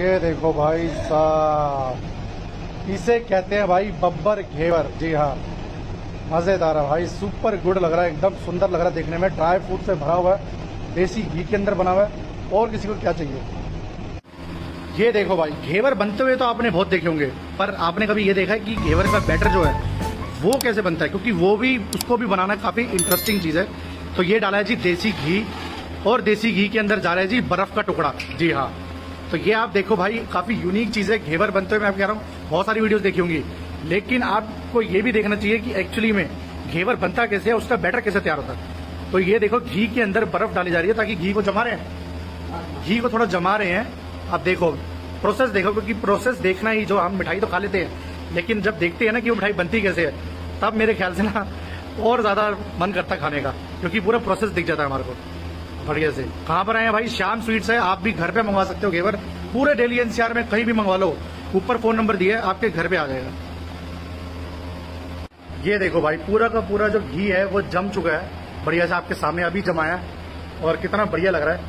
ये देखो भाई साहब। इसे कहते हैं भाई बब्बर घेवर। जी हाँ। मज़ेदार है भाई सुपर गुड लग रहा है, एकदम सुंदर लग रहा है देखने में। ड्राई फ्रूट से भरा हुआ है, देसी घी के अंदर बना हुआ है। और किसी को क्या चाहिए? ये देखो भाई, घेवर बनते हुए तो आपने बहुत देखे होंगे, पर आपने कभी ये देखा है कि घेवर का बैटर जो है, वो कैसे बनता है? क्योंकि वो भी, उसको भी बनाना काफ़ी इंटरेस्टिंग चीज़ है। तो ये डाला है जी देसी घी, और देसी घी के अंदर जा रहा है जी बर्फ़ का टुकड़ा। जी हाँ। तो ये आप देखो भाई, काफ़ी यूनिक चीज़ है, घेवर बनते हुए मैं आप कह रहा हूँ, बहुत सारी वीडियोस देखी होंगी। लेकिन आपको ये भी देखना चाहिए कि एक्चुअली में घेवर बनता कैसे है, उसका बैटर कैसे तैयार होता है। तो ये देखो, घी के अंदर बर्फ़ डाली जा रही है ताकि घी को जमा रहे हैं। घी को थोड़ा जमा रहे हैं। आप देखो प्रोसेस देखो, क्योंकि प्रोसेस देखना ही, जो हम मिठाई तो खा लेते हैं, लेकिन जब देखते हैं ना कि वो मिठाई बनती कैसे है, तब मेरे ख्याल से ना और ज़्यादा मन करता खाने का, क्योंकि पूरा प्रोसेस दिख जाता है हमारे को। बढ़िया से। कहाँ पर आए हैं भाई? श्याम स्वीट्स है आप भी घर पे मंगवा सकते हो घेवर। पूरे डेली एनसीआर में कहीं भी मंगवा लो ऊपर फ़ोन नंबर दिया है, आपके घर पे आ जाएगा। ये देखो भाई पूरा का पूरा जो घी है वो जम चुका है। बढ़िया से आपके सामने अभी जमाया है और कितना बढ़िया लग रहा है।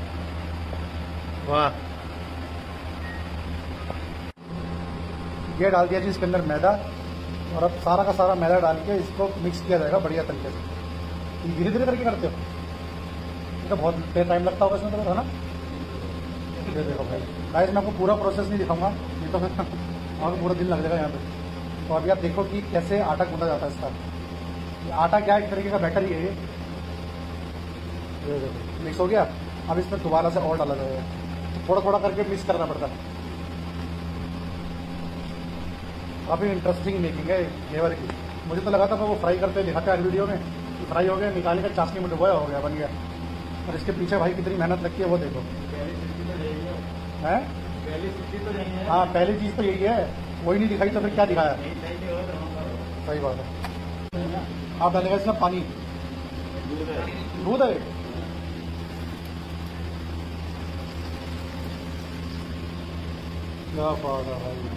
वाह। ये डाल दिया जी इसके अंदर मैदा और अब सारा का सारा मैदा डाल के इसको मिक्स किया जाएगा बढ़िया तरीके से। धीरे धीरे करके करते हो? तो बहुत देर टाइम लगता होगा इसमें तो है ना ये देखो भाई। गाइस मैं आपको पूरा प्रोसेस नहीं दिखाऊँगा। ये तो वहाँ पूरा दिन लग जाएगा यहाँ पे। तो अभी आप देखो कि कैसे आटा गूंदा जाता है इसका। आटा क्या एक तरीके का बैटर ही है ये। ये देखो। मिक्स हो गया? अब इसमें दोबारा से और डाला जाएगा। थोड़ा थोड़ा करके मिक्स करना पड़ता है। काफ़ी इंटरेस्टिंग मेकिंग है घेवर की मुझे तो लगा था मैं वो फ्राई करते दिखाते हर वीडियो में। फ्राई हो गया निकालने का चाशनी में डुबोया, हो गया, बन गया। और इसके पीछे भाई कितनी मेहनत लगती है वो देखो। है? हाँ पहली चीज़ तो यही है। वही नहीं दिखाई तो फिर क्या दिखाया? सही बात है। आप डालेगा इसमें पानी। दूध है। क्या बात है भाई।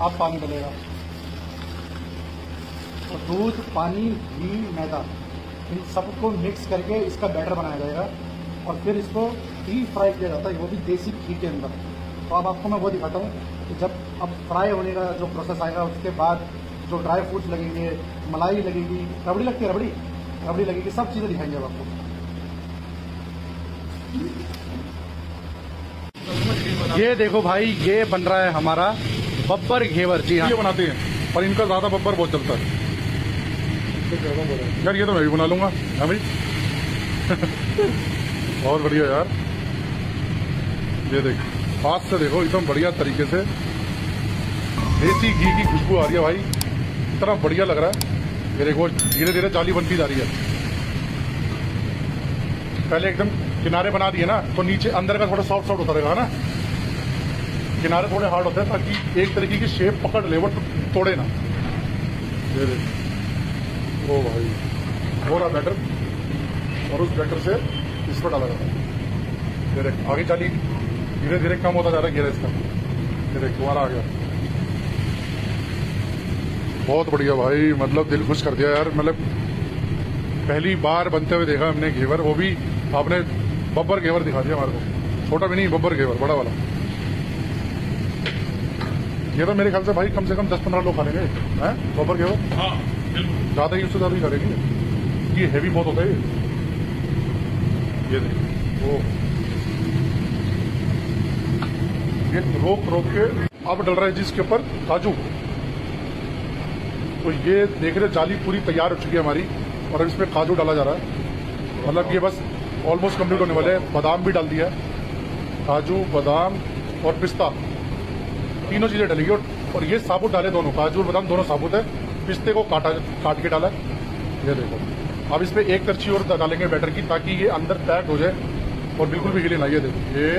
आप पानी डलेगा। दूध, पानी, घी, मैदा। इन सबको मिक्स करके इसका बैटर बनाया जाएगा और फिर इसको डीप फ्राई किया जाता है वो भी देसी घी के अंदर। तो अब आपको मैं वो दिखाता हूँ कि जब अब फ्राई होने का जो प्रोसेस आएगा उसके बाद जो ड्राई फ्रूट्स लगेंगे मलाई लगेगी रबड़ी लगती है रबड़ी? रबड़ी लगेगी सब चीज़ें दिखाएँगे अब आपको। ये देखो भाई ये बन रहा है हमारा बब्बर घेवर। जी हाँ। ये बनाते हैं पर इनका ज़्यादा बब्बर बहुत चलता है। यार, ये तो मैं भी बना लूँगा। हाँ भाई। बहुत बढ़िया यार। ये देख, हाथ से देखो, एकदम बढ़िया तरीके से। देसी घी की खुशबू आ रही है भाई। इतना बढ़िया लग रहा है। ये देखो धीरे धीरे जाली बनती जा रही है। पहले एकदम किनारे बना दिए ना तो नीचे अंदर का थोड़ा सॉफ्ट सॉफ्ट होता रहेगा ना? किनारे थोड़े हार्ड होते हैं, ताकि एक तरीके की शेप पकड़ ले, वो तोड़े ना। ये देख। ओ भाई हो रहा बैटर और उस बैटर से इस पर डाला जाता है। आगे चाली, धीरे धीरे कम होता जा रहा है घेरा इसका। ये दोबारा आ गया। बहुत बढ़िया भाई मतलब दिल खुश कर दिया यार। मतलब पहली बार बनते हुए देखा हमने घेवर, वो भी आपने बब्बर घेवर दिखा दिया हमारे को। छोटा भी नहीं, बब्बर घेवर, बड़ा वाला। ये तो मेरे ख्याल से भाई कम से कम दस पंद्रह लोग खा लेंगे बब्बर घेवर? हाँ। ज़्यादा ही उससे ज़्यादा ही करेंगे ये हैवी बहुत होता है ये। वो। ये रोक रोक के अब डल रहा है जी इसके ऊपर काजू। तो ये देख रहे जाली पूरी तैयार हो चुकी है हमारी और अब इसमें काजू डाला जा रहा है। मतलब ये बस ऑलमोस्ट कंप्लीट होने वाले हैं। बादाम भी डाल दिया है। काजू, बादाम और पिस्ता। तीनों चीज़ें डलेगी और ये साबुत डाले दोनों। काजू और बादाम दोनों साबुत है। पिस्ते को काटा, काट के डाला ये देखो। अब इस पे एक तरछी और डालेंगे बैटर की ताकि ये अंदर पैक हो जाए और बिल्कुल भी हिले ना। ये देखो। ये,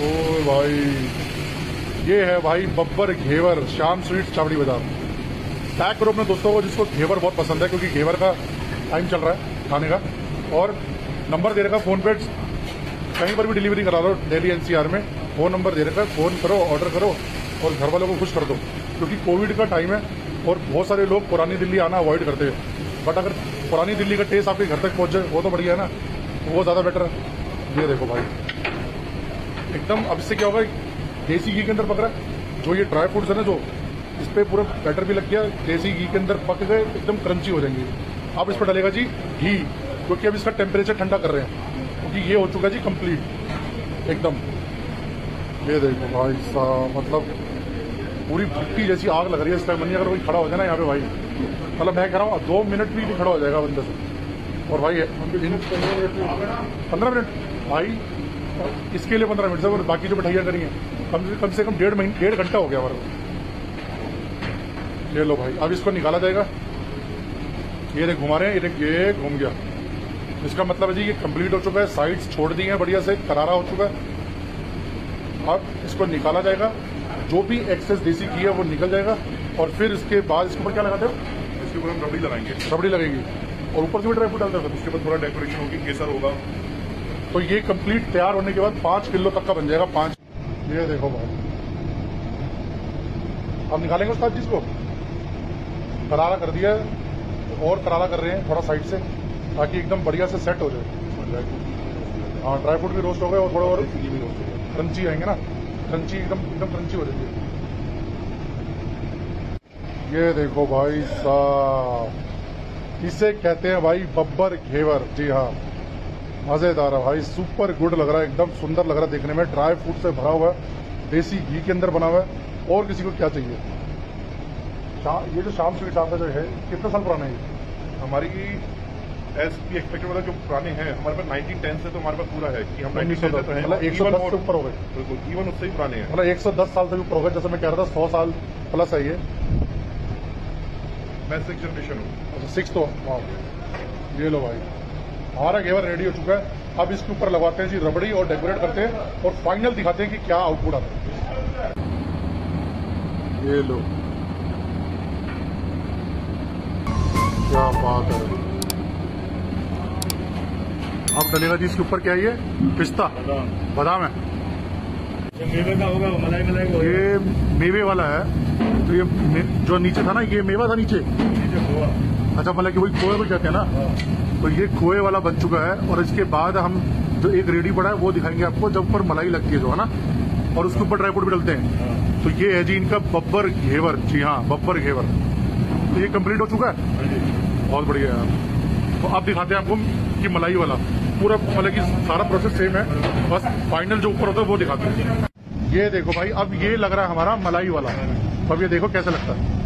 ओ भाई। ये है भाई बब्बर घेवर शाम स्वीट चावड़ी बाज़ार। पैक करो अपने दोस्तों को जिसको घेवर बहुत पसंद है, क्योंकि घेवर का टाइम चल रहा है खाने का। और नंबर दे रखा फ़ोन पे। कहीं पर भी डिलीवरी करा दो दिल्ली एनसीआर में। फ़ोन नंबर दे रखा फ़ोन करो, ऑर्डर करो और घर वालों को खुश कर दो। क्योंकि कोविड का टाइम है और बहुत सारे लोग पुरानी दिल्ली आना अवॉइड करते हैं। बट अगर पुरानी दिल्ली का टेस्ट आपके घर तक पहुँच जाए, वो तो बढ़िया है ना। वो ज़्यादा बेटर है। ये देखो भाई। एकदम अब इससे क्या होगा देसी घी के अंदर पक रहा है। जो ये ड्राई फ्रूट्स है ना, जो इस पर पूरा बैटर भी लग गया, देसी घी के अंदर पक गए, एकदम क्रंची हो जाएँगे। अब इस पर डलेगा जी घी, क्योंकि अब इसका टेम्परेचर ठंडा कर रहे हैं। क्योंकि ये हो चुका है जी कंप्लीट एकदम। ये देखो भाई साहब मतलब पूरी भट्टी जैसी आग लग रही है, इस टाइम अगर कोई खड़ा हो जाए ना यहाँ पे भाई। मतलब मैं कह रहा हूँ, दो मिनट भी नहीं खड़ा हो जाएगा बंदे से और भाई पंद्रह मिनट भाई, इसके लिए पंद्रह मिनट से बाकी जो मिठाइयाँ करी हैं, कम से कम से कम डेढ़ महीने डेढ़ घंटा हो गया हमारे ये लो भाई, अब इसको निकाला जाएगा। ये देख, घुमा रहे हैं, ये देख, ये घूम गया। इसका मतलब है जी, ये कंप्लीट हो चुका है साइड्स छोड़ दी हैं, बढ़िया से करारा हो चुका है। अब इसको निकाला जाएगा। जो भी एक्सेस देसी घी है वो निकल जाएगा और फिर इसके बाद इसके ऊपर क्या लगाते हो? इसके ऊपर हम रबड़ी लगाएँगे। रबड़ी लगेगी और ऊपर से भी ड्राई फ्रूट डालते हो उसके बाद थोड़ा डेकोरेशन होगी केसर होगा। तो ये कंप्लीट तैयार होने के बाद पाँच किलो तक का बन जाएगा पाँच। ये देखो भाई। अब निकालेंगे उस्ताद जिसको करारा कर दिया है और करारा कर रहे हैं थोड़ा साइड से ताकि एकदम बढ़िया से सेट हो जाए। हाँ ड्राई फ्रूट भी रोस्ट हो गए और थोड़ा और क्रंची आएँगे ना। क्रंची एकदम एकदम क्रंची हो जाएगी ये देखो भाई साहब, इसे कहते हैं भाई बब्बर घेवर। जी हाँ मज़ेदार है भाई सुपर गुड लग रहा है, एकदम सुंदर लग रहा है देखने में। ड्राई फ्रूट से भरा हुआ है, देसी घी के अंदर बना हुआ है। और किसी को क्या चाहिए? ये जो शाम स्वीट शॉप का जो है, कितने साल पुराना है हमारी एज की एक्सपेक्टेड वाला जो पुराने हैं हमारे पास 1910 से तो हमारे पास पूरा है कि हम 1910 से तो हैं मतलब एक सौ दस से ऊपर हो गए। बिल्कुल इवन उससे ही पुराने हैं। मतलब एक सौ दस साल से ऊपर हो गए जैसे मैं कह रहा था सौ साल प्लस है ये। मैं सिक्स जनरेशन हूँ। अच्छा सिक्स तो ये लो भाई। हमारा घेवर रेडी हो चुका है। अब इसके ऊपर लगाते हैं जी रबड़ी और डेकोरेट करते हैं और फाइनल दिखाते हैं कि क्या आउटपुट आता है। ये लो। क्या बात है। अब डलेगा जी इसके ऊपर क्या है ये? पिस्ता। बादाम। है। मेवे का होगा मलाई मलाई का ये मेवे वाला है। तो ये जो नीचे था ना ये मेवा था नीचे? खोआ। अच्छा मतलब कि वही खोए को कहते हैं ना? तो ये खोए वाला बन चुका है और इसके बाद हम जो एक रेडी पड़ा है वो दिखाएँगे आपको जब ऊपर मलाई लगती है जो है ना? और उसके ऊपर ड्राई फ्रूट भी डलते हैं। तो ये है जी इनका बब्बर घेवर। जी हाँ बब्बर घेवर। तो ये कंप्लीट हो चुका है? बहुत बढ़िया यार। तो आप दिखाते हैं आपको कि मलाई वाला। पूरा मतलब कि सारा प्रोसेस सेम है। बस फाइनल जो ऊपर होता है वो दिखाते हैं। ये देखो भाई, अब ये लग रहा है हमारा मलाई वाला। अब ये देखो कैसे लगता है।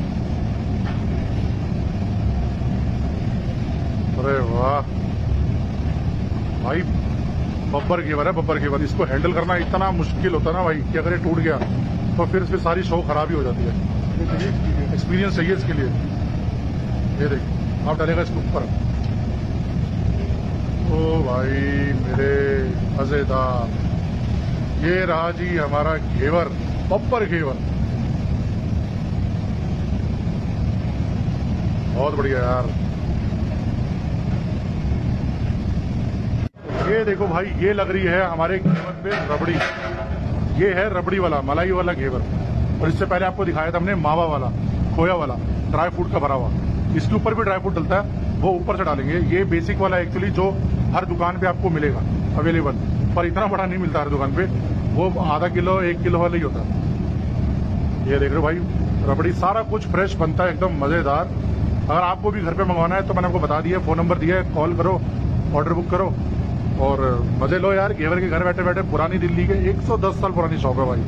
अरे वाह। भाई, बब्बर घेवर है, बब्बर घेवर इसको हैंडल करना इतना मुश्किल होता ना भाई, कि अगर ये टूट गया तो फिर फिर सारी शो खराब ही हो जाती है। एक्सपीरियंस चाहिए इसके लिए। ये देखो, आप डालेगा इसके ऊपर। ओ भाई, मेरे मज़ेदार। ये रहा जी हमारा घेवर बब्बर घेवर। बहुत बढ़िया यार। ये देखो भाई, ये लग रही है हमारे घेवर पे रबड़ी। ये है रबड़ी वाला, मलाई वाला घेवर। और इससे पहले आपको दिखाया था हमने मावा वाला, खोया वाला, ड्राई फ्रूट का भरा हुआ। इसके ऊपर भी ड्राई फ्रूट डलता है, वो ऊपर से डालेंगे। ये बेसिक वाला एक्चुअली जो हर दुकान पे आपको मिलेगा अवेलेबल पर इतना बड़ा नहीं मिलता हर दुकान पे। वो आधा किलो, एक किलो वाला ही होता ये देख रहे हो भाई, रबड़ी सारा कुछ फ्रेश बनता है, एकदम मज़ेदार। अगर आपको भी घर पे मंगवाना है तो मैंने आपको बता दिया फ़ोन नंबर दिया है कॉल करो ऑर्डर बुक करो। और मज़े लो यार, घेवर के घर बैठे बैठे पुरानी दिल्ली के 110 साल पुरानी शॉप है भाई।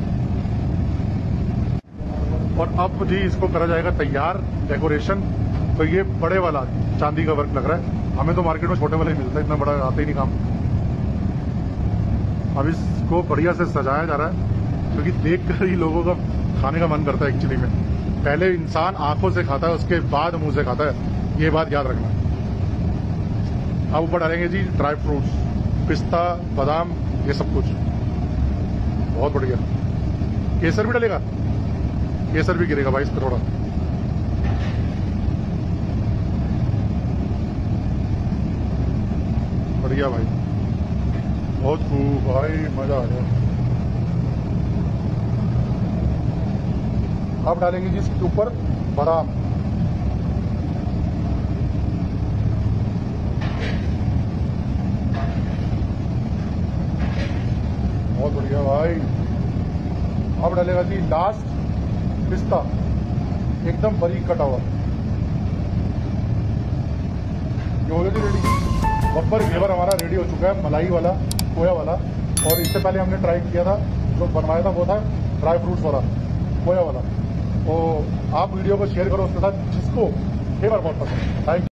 और अब जी इसको करा जाएगा तैयार डेकोरेशन तो ये बड़े वाला, चांदी का वर्क लग रहा है। हमें तो मार्केट में छोटे वाला ही मिलता है, इतना बड़ा आता ही नहीं काम। अब इसको बढ़िया से सजाया जा रहा है, क्योंकि देख कर ही लोगों का खाने का मन करता है एक्चुअली में। पहले इंसान आँखों से खाता है, उसके बाद मुँह से खाता है, ये बात याद रखना। अब ऊपर डालेंगे जी ड्राई फ्रूट्स पिस्ता, बादाम, ये सब कुछ। बहुत बढ़िया। केसर भी डलेगा? केसर भी गिरेगा भाई इस पर थोड़ा। बढ़िया भाई। बहुत खूब भाई, मज़ा आ गया। आप डालेंगे जी इसके ऊपर बादाम। बहुत बढ़िया भाई। अब डालेगा जी लास्ट पिस्ता। एकदम बारीक कटा हुआ। रेडी बब्बर घेवर हमारा रेडी हो चुका है, मलाई वाला कोया वाला। और इससे पहले हमने ट्राई किया था, जो बनवाया था वो था ड्राई फ्रूट्स वाला कोया वाला। तो आप वीडियो को शेयर करो, उसके साथ जिसको फ्लेवर बहुत पसंद थैंक